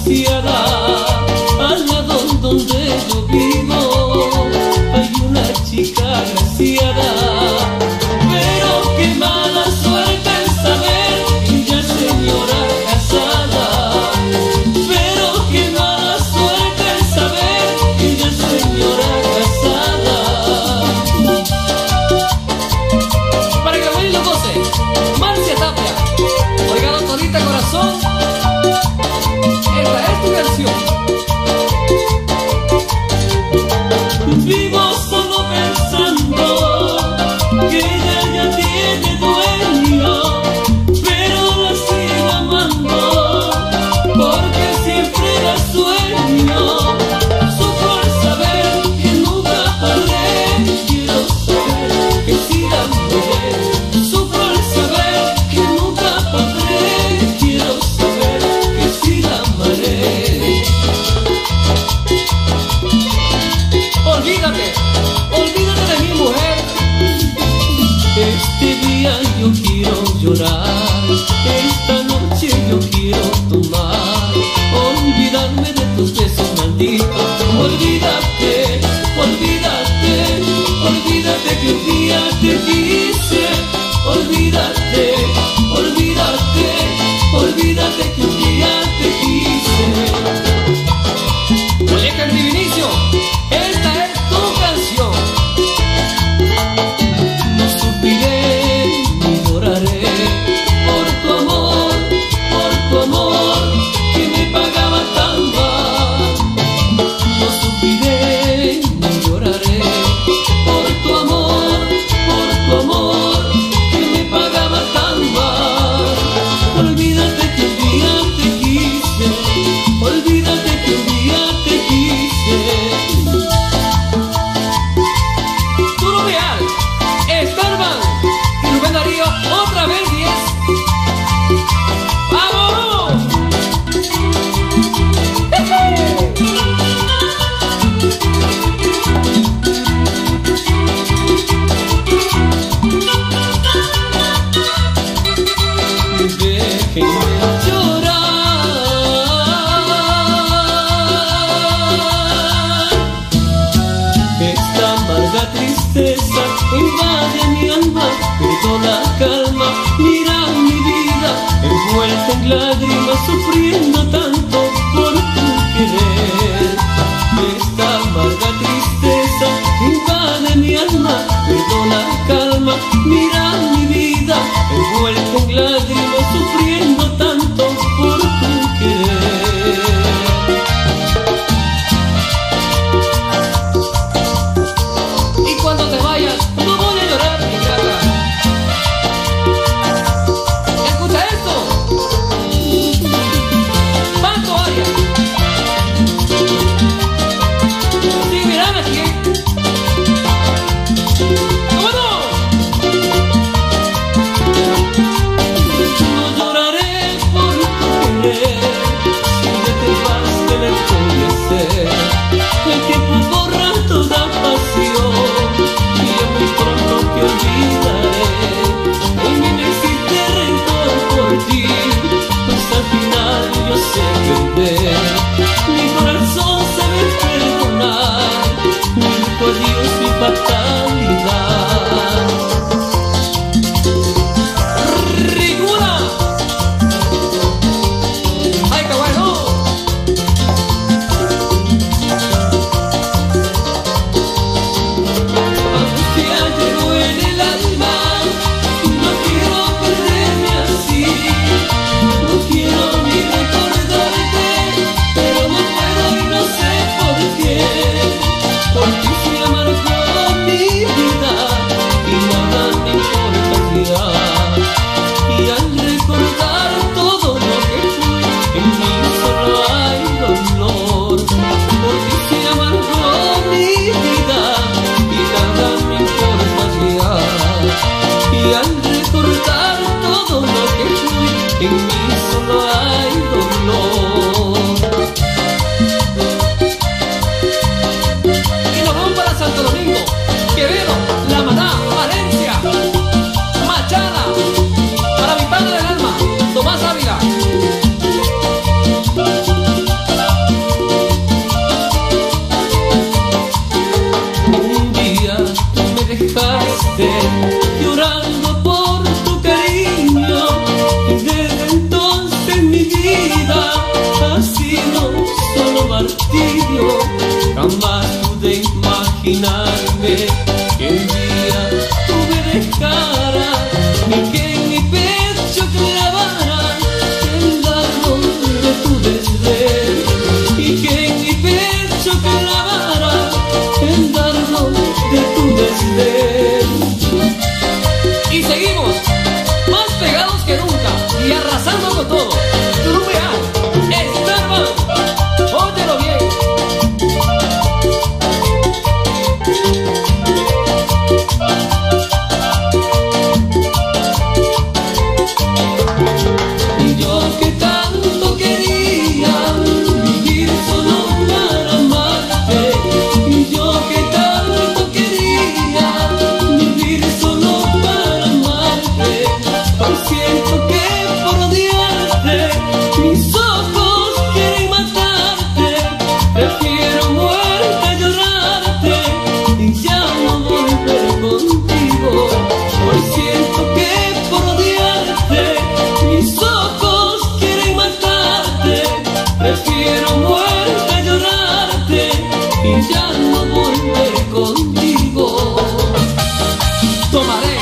anciana, al lado donde yo vivo. Que aquí. Llorar. Esta amarga tristeza invade mi alma, grito la calma, mira mi vida, envuelta en lágrimas, sufriendo tanto. em mim. Imaginarme que un día tú me dejaras y que en mi pecho clavara el dardo de tu desdén y que en mi pecho clavara el dardo de tu desdén. Y seguimos más pegados que nunca y arrasando con todo. tomaré.